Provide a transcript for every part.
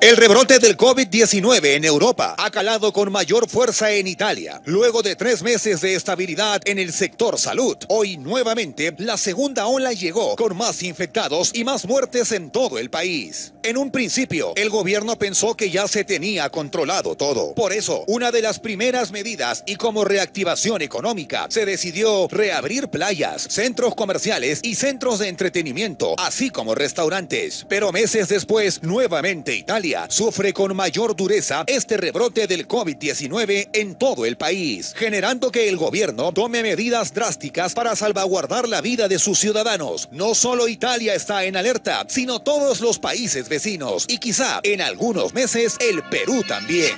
El rebrote del COVID-19 en Europa ha calado con mayor fuerza en Italia. Luego de tres meses de estabilidad en el sector salud, hoy nuevamente la segunda ola llegó con más infectados y más muertes en todo el país. En un principio, el gobierno pensó que ya se tenía controlado todo. Por eso, una de las primeras medidas y como reactivación económica, se decidió reabrir playas, centros comerciales y centros de entretenimiento, así como restaurantes. Pero meses después, nuevamente Italia sufre con mayor dureza este rebrote del COVID-19 en todo el país, generando que el gobierno tome medidas drásticas para salvaguardar la vida de sus ciudadanos. No solo Italia está en alerta, sino todos los países vecinos y quizá en algunos meses el Perú también.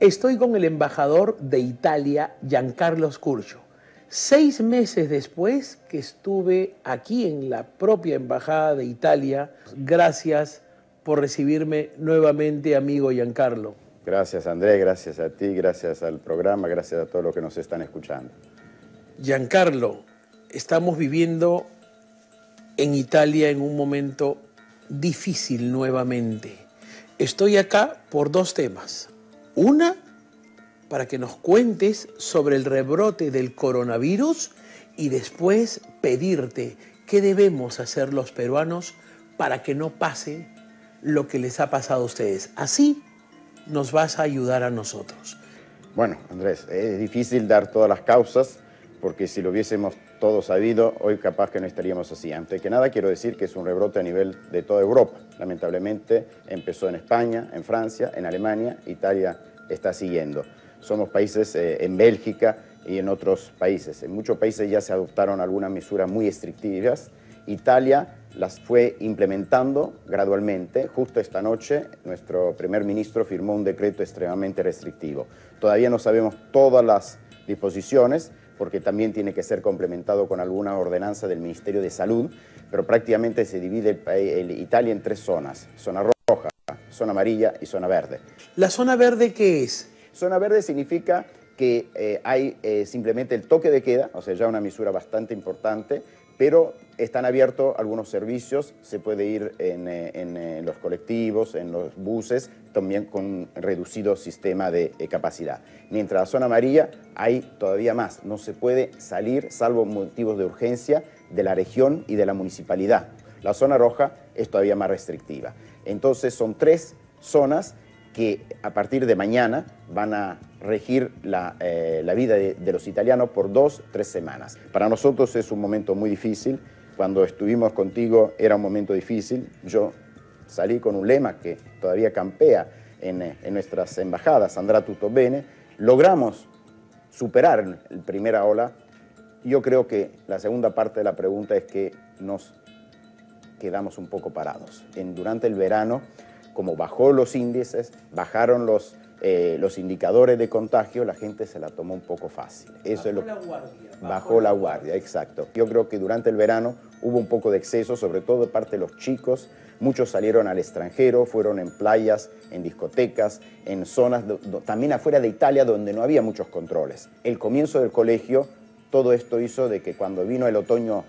Estoy con el embajador de Italia, Giancarlo Scurcio. Seis meses después que estuve aquí en la propia Embajada de Italia, gracias por recibirme nuevamente, amigo Giancarlo. Gracias, André, gracias a ti, gracias al programa, gracias a todos los que nos están escuchando. Giancarlo, estamos viviendo en Italia en un momento difícil nuevamente. Estoy acá por dos temas. Una, para que nos cuentes sobre el rebrote del coronavirus y después pedirte qué debemos hacer los peruanos para que no pase lo que les ha pasado a ustedes. Así nos vas a ayudar a nosotros. Bueno, Andrés, es difícil dar todas las causas porque si lo hubiésemos todos sabido, hoy capaz que no estaríamos así. Antes que nada, quiero decir que es un rebrote a nivel de toda Europa. Lamentablemente, empezó en España, en Francia, en Alemania, Italia está siguiendo. Somos países eh, en Bélgica y en otros países. En muchos países ya se adoptaron algunas medidas muy estrictivas. Italia las fue implementando gradualmente. Justo esta noche nuestro primer ministro firmó un decreto extremadamente restrictivo. Todavía no sabemos todas las disposiciones porque también tiene que ser complementado con alguna ordenanza del Ministerio de Salud, pero prácticamente se divide el, Italia en tres zonas, zona roja, zona amarilla y zona verde. ¿La zona verde qué es? Zona verde significa que eh, hay eh, simplemente el toque de queda, o sea, ya una misura bastante importante, pero están abiertos algunos servicios, se puede ir en, eh, eh, los colectivos, en los buses, también con reducido sistema de eh, capacidad. Mientras la zona amarilla hay todavía más, no se puede salir salvo motivos de urgencia de la región y de la municipalidad. La zona roja es todavía más restrictiva. Entonces son tres zonas que a partir de mañana van a regir la, eh, vida de, los italianos por dos, tres semanas. Para nosotros es un momento muy difícil. Cuando estuvimos contigo era un momento difícil. Yo salí con un lema que todavía campea en, en nuestras embajadas, Andrá tutto bene. Logramos superar la primera ola. Yo creo que la segunda parte de la pregunta es que nos quedamos un poco parados. En, durante el verano como bajó los índices, bajaron los, eh, los indicadores de contagio, la gente se la tomó un poco fácil. Eso bajó es lo, la guardia. Bajó, la guardia, exacto. Yo creo que durante el verano hubo un poco de exceso, sobre todo de parte de los chicos. Muchos salieron al extranjero, fueron en playas, en discotecas, en zonas, también afuera de Italia, donde no había muchos controles. El comienzo del colegio, todo esto hizo de que cuando vino el otoño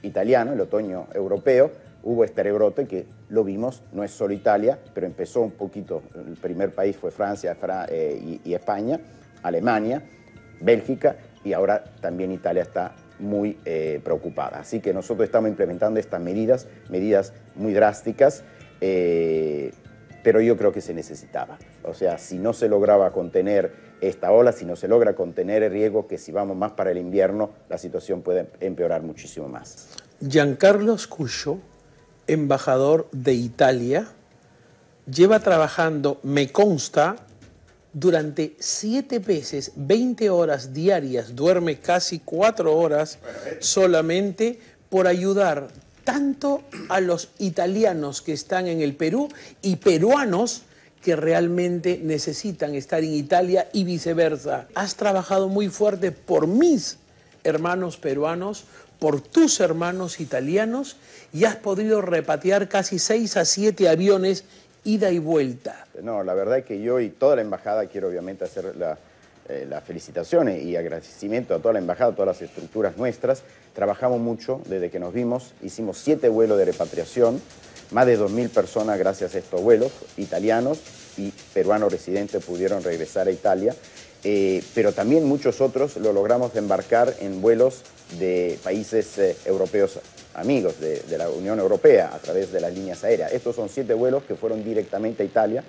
italiano, el otoño europeo, hubo este rebrote que lo vimos, no es solo Italia, pero empezó un poquito, el primer país fue Francia eh, y, España, Alemania, Bélgica y ahora también Italia está muy eh, preocupada. Así que nosotros estamos implementando estas medidas, medidas muy drásticas, eh, pero yo creo que se necesitaba. O sea, si no se lograba contener esta ola, si no se logra contener el riesgo que si vamos más para el invierno, la situación puede empeorar muchísimo más. Giancarlo Scuscio embajador de Italia, lleva trabajando, me consta, durante siete veces, 20 horas diarias, duerme casi cuatro horas solamente por ayudar tanto a los italianos que están en el Perú y peruanos que realmente necesitan estar en Italia y viceversa. Has trabajado muy fuerte por mis hermanos peruanos, por tus hermanos italianos y has podido repatriar casi seis a siete aviones ida y vuelta. No, la verdad es que yo y toda la embajada quiero obviamente hacer eh, las felicitaciones y agradecimiento a toda la embajada, a todas las estructuras nuestras. Trabajamos mucho desde que nos vimos, hicimos siete vuelos de repatriación Más de 2.000 personas gracias a estos vuelos italianos y peruanos residentes pudieron regresar a Italia, eh, pero también muchos otros lo logramos embarcar en vuelos de países eh, europeos amigos de, de, la Unión Europea a través de las líneas aéreas. Estos son siete vuelos que fueron directamente a Italia.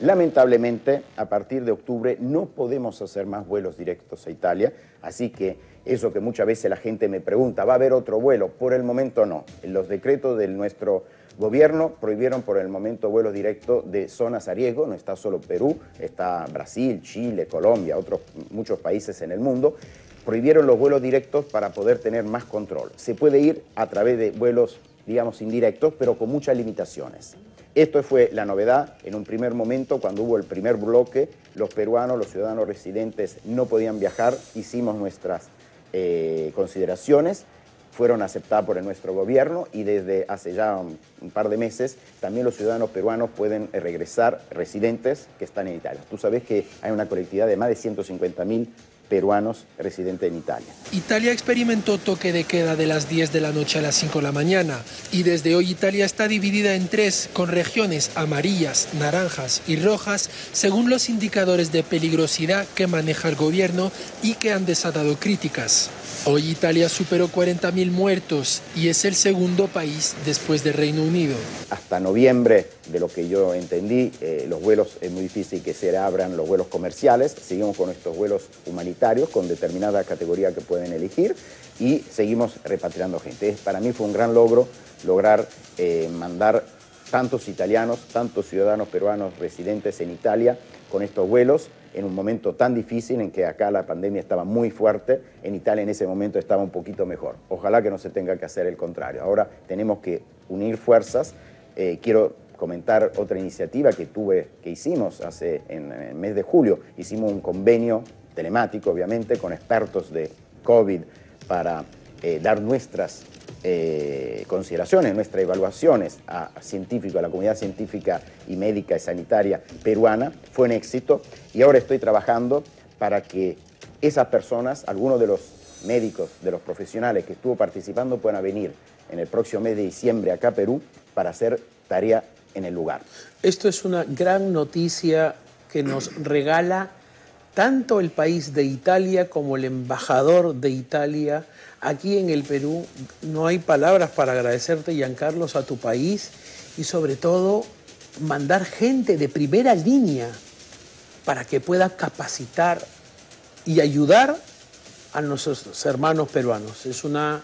Lamentablemente, a partir de octubre no podemos hacer más vuelos directos a Italia, así que eso que muchas veces la gente me pregunta, ¿va a haber otro vuelo? Por el momento no. Los decretos de nuestro gobierno prohibieron por el momento vuelos directos de zonas a riesgo, no está solo Perú, está Brasil, Chile, Colombia, otros muchos países en el mundo, prohibieron los vuelos directos para poder tener más control. Se puede ir a través de vuelos, digamos, indirectos, pero con muchas limitaciones. Esto fue la novedad en un primer momento, cuando hubo el primer bloque, los peruanos, los ciudadanos residentes no podían viajar, hicimos nuestras eh, consideraciones, fueron aceptadas por nuestro gobierno y desde hace ya un, un, par de meses también los ciudadanos peruanos pueden regresar residentes que están en Italia. Tú sabes que hay una colectividad de más de 150 mil peruanos residentes en Italia. Italia experimentó toque de queda de las 10 de la noche a las 5 de la mañana y desde hoy Italia está dividida en tres con regiones amarillas, naranjas y rojas según los indicadores de peligrosidad que maneja el gobierno y que han desatado críticas. Hoy Italia superó 40.000 muertos y es el segundo país después del Reino Unido. Hasta noviembre, de lo que yo entendí, eh, los vuelos es muy difícil que se abran los vuelos comerciales. Seguimos con estos vuelos humanitarios con determinada categoría que pueden elegir y seguimos repatriando gente. Para mí fue un gran logro lograr eh, mandar tantos italianos, tantos ciudadanos peruanos residentes en Italia con estos vuelos en un momento tan difícil en que acá la pandemia estaba muy fuerte, en Italia en ese momento estaba un poquito mejor. Ojalá que no se tenga que hacer el contrario. Ahora tenemos que unir fuerzas. Eh, quiero comentar otra iniciativa que tuve, que hicimos hace en, el mes de julio. Hicimos un convenio telemático, obviamente, con expertos de COVID para eh, dar nuestras eh, consideraciones, nuestras evaluaciones a, a científicos, a la comunidad científica y médica y sanitaria peruana, fue un éxito y ahora estoy trabajando para que esas personas, algunos de los médicos, de los profesionales que estuvo participando puedan venir en el próximo mes de diciembre acá a Perú para hacer tarea en el lugar. Esto es una gran noticia que nos regala tanto el país de Italia como el embajador de Italia aquí en el Perú. No hay palabras para agradecerte, Giancarlos, a tu país y sobre todo mandar gente de primera línea para que pueda capacitar y ayudar a nuestros hermanos peruanos. Es una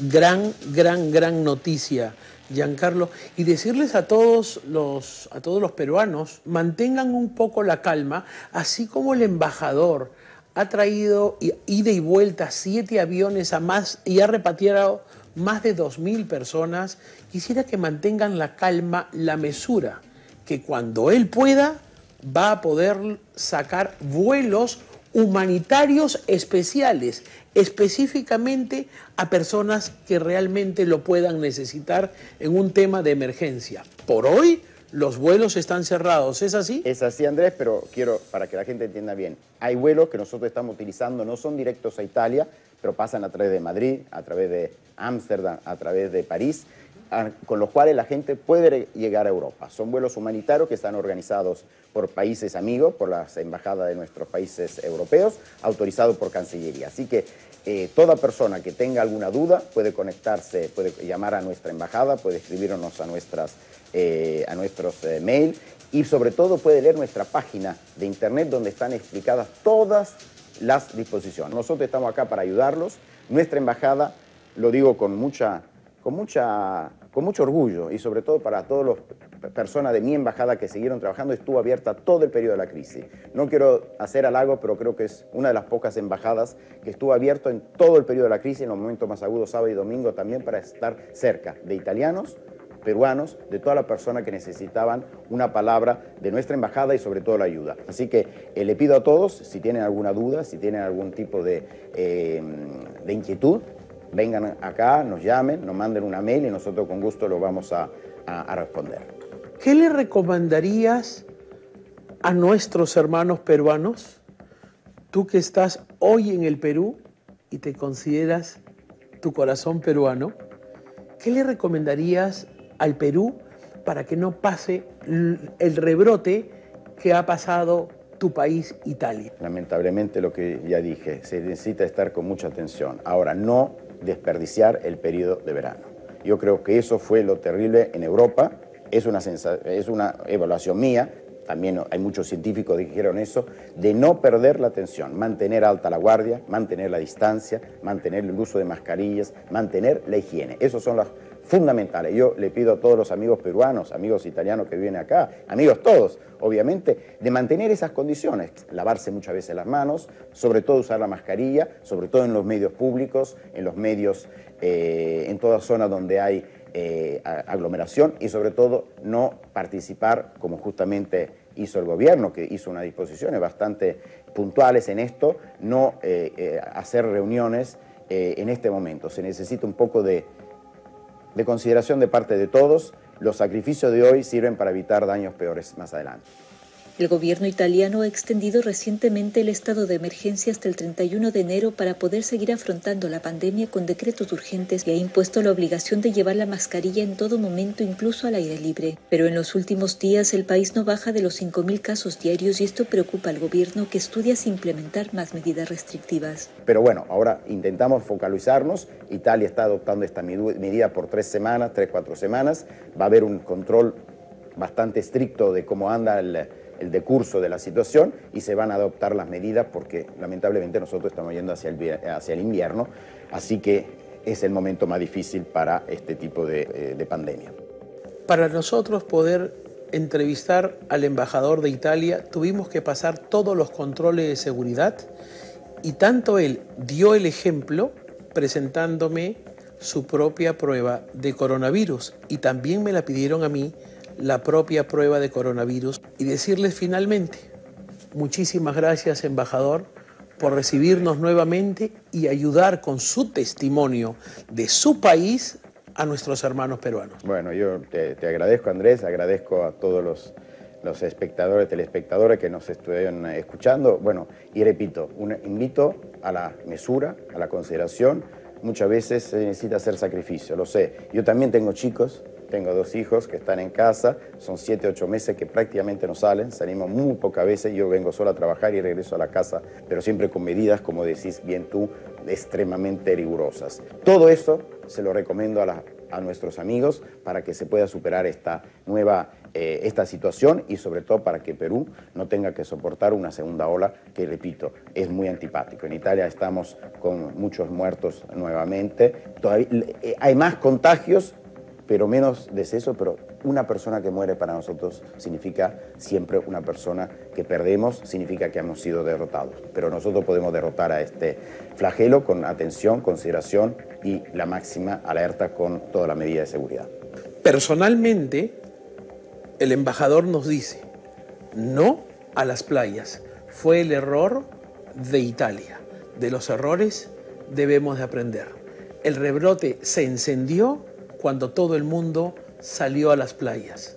gran, gran, gran noticia. Giancarlo, y decirles a todos los a todos los peruanos, mantengan un poco la calma, así como el embajador ha traído ida y vuelta siete aviones a más y ha repatriado más de dos mil personas, quisiera que mantengan la calma, la mesura, que cuando él pueda va a poder sacar vuelos humanitarios especiales, específicamente a personas que realmente lo puedan necesitar en un tema de emergencia. Por hoy los vuelos están cerrados, ¿es así? Es así, Andrés, pero quiero, para que la gente entienda bien, hay vuelos que nosotros estamos utilizando, no son directos a Italia, pero pasan a través de Madrid, a través de Ámsterdam, a través de París, con los cuales la gente puede llegar a Europa. Son vuelos humanitarios que están organizados por países amigos, por las embajadas de nuestros países europeos, autorizados por Cancillería. Así que eh, toda persona que tenga alguna duda puede conectarse, puede llamar a nuestra embajada, puede escribirnos a, nuestras, eh, a nuestros eh, mail y sobre todo puede leer nuestra página de internet donde están explicadas todas las disposiciones. Nosotros estamos acá para ayudarlos. Nuestra embajada, lo digo con mucha con, mucha, con mucho orgullo y sobre todo para todas las personas de mi embajada que siguieron trabajando, estuvo abierta todo el periodo de la crisis. No quiero hacer halago, pero creo que es una de las pocas embajadas que estuvo abierto en todo el periodo de la crisis, en los momentos más agudos, sábado y domingo también, para estar cerca de italianos, peruanos, de todas las personas que necesitaban una palabra de nuestra embajada y sobre todo la ayuda. Así que eh, le pido a todos, si tienen alguna duda, si tienen algún tipo de, eh, de inquietud, vengan acá, nos llamen, nos manden una mail y nosotros con gusto lo vamos a, a, a, responder. ¿Qué le recomendarías a nuestros hermanos peruanos? Tú que estás hoy en el Perú y te consideras tu corazón peruano, ¿qué le recomendarías al Perú para que no pase el rebrote que ha pasado tu país, Italia. Lamentablemente lo que ya dije, se necesita estar con mucha atención. Ahora, no desperdiciar el periodo de verano. Yo creo que eso fue lo terrible en Europa, es una, es una evaluación mía, también hay muchos científicos que dijeron eso, de no perder la atención, mantener alta la guardia, mantener la distancia, mantener el uso de mascarillas, mantener la higiene. Esos son los fundamentales. Yo le pido a todos los amigos peruanos, amigos italianos que vienen acá, amigos todos, obviamente, de mantener esas condiciones, lavarse muchas veces las manos, sobre todo usar la mascarilla, sobre todo en los medios públicos, en los medios, eh, en toda zona donde hay eh, aglomeración y sobre todo no participar, como justamente hizo el gobierno, que hizo unas disposiciones bastante puntuales en esto, no eh, hacer reuniones en este momento. Se necesita un poco de de consideración de parte de todos, los sacrificios de hoy sirven para evitar daños peores más adelante. El gobierno italiano ha extendido recientemente el estado de emergencia hasta el 31 de enero para poder seguir afrontando la pandemia con decretos urgentes y ha impuesto la obligación de llevar la mascarilla en todo momento, incluso al aire libre. Pero en los últimos días el país no baja de los 5.000 casos diarios y esto preocupa al gobierno que estudia si implementar más medidas restrictivas. Pero bueno, ahora intentamos focalizarnos. Italia está adoptando esta medida por tres semanas, tres, cuatro semanas. Va a haber un control bastante estricto de cómo anda el el decurso de la situación y se van a adoptar las medidas porque lamentablemente nosotros estamos yendo hacia el, hacia el invierno, así que es el momento más difícil para este tipo de, eh, de pandemia. Para nosotros poder entrevistar al embajador de Italia tuvimos que pasar todos los controles de seguridad y tanto él dio el ejemplo presentándome su propia prueba de coronavirus y también me la pidieron a mí la propia prueba de coronavirus y decirles finalmente, muchísimas gracias embajador por recibirnos nuevamente y ayudar con su testimonio de su país a nuestros hermanos peruanos. Bueno, yo te, agradezco Andrés, agradezco a todos los, los espectadores, telespectadores que nos estuvieron escuchando. Bueno, y repito, un invito a la mesura, a la consideración. Muchas veces se necesita hacer sacrificio, lo sé. Yo también tengo chicos, tengo dos hijos que están en casa, son siete, ocho meses que prácticamente no salen, salimos muy pocas veces, yo vengo solo a trabajar y regreso a la casa, pero siempre con medidas, como decís bien tú, extremadamente rigurosas. Todo eso se lo recomiendo a, a nuestros amigos para que se pueda superar esta nueva eh, esta situación y sobre todo para que Perú no tenga que soportar una segunda ola que, repito, es muy antipático. En Italia estamos con muchos muertos nuevamente, Todavía, eh, hay más contagios pero menos deceso, pero una persona que muere para nosotros significa siempre una persona que perdemos, significa que hemos sido derrotados. Pero nosotros podemos derrotar a este flagelo con atención, consideración y la máxima alerta con toda la medida de seguridad. Personalmente, el embajador nos dice, no a las playas. Fue el error de Italia. De los errores debemos de aprender. El rebrote se encendió cuando todo el mundo salió a las playas.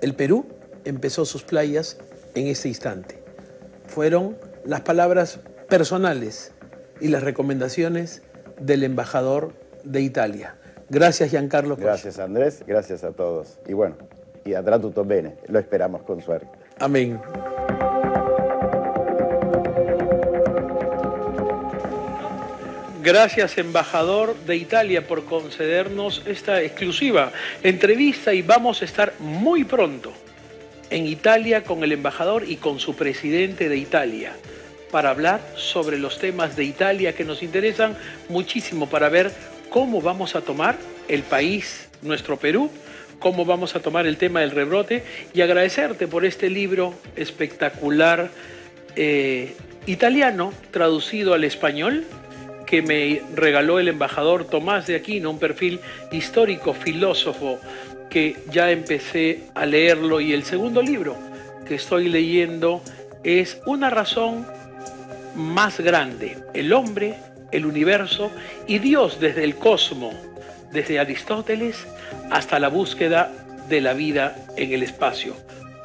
El Perú empezó sus playas en ese instante. Fueron las palabras personales y las recomendaciones del embajador de Italia. Gracias, Giancarlo. Gracias, Andrés. Gracias a todos. Y bueno, y a tutto bene. Lo esperamos con suerte. Amén. Gracias, embajador de Italia, por concedernos esta exclusiva entrevista y vamos a estar muy pronto en Italia con el embajador y con su presidente de Italia para hablar sobre los temas de Italia que nos interesan muchísimo para ver cómo vamos a tomar el país, nuestro Perú, cómo vamos a tomar el tema del rebrote y agradecerte por este libro espectacular eh, italiano traducido al español que me regaló el embajador Tomás de Aquino, un perfil histórico, filósofo, que ya empecé a leerlo. Y el segundo libro que estoy leyendo es Una razón más grande, el hombre, el universo y Dios desde el cosmos, desde Aristóteles hasta la búsqueda de la vida en el espacio,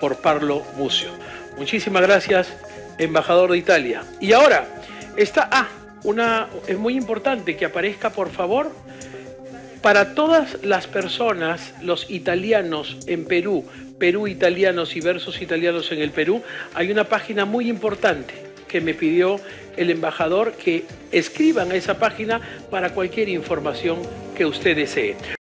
por Parlo Mucio. Muchísimas gracias, embajador de Italia. Y ahora está... una, es muy importante que aparezca, por favor, Para todas las personas, los italianos en Perú, Perú italianos y versos italianos en el Perú, hay una página muy importante que me pidió el embajador que escriban a esa página para cualquier información que usted desee.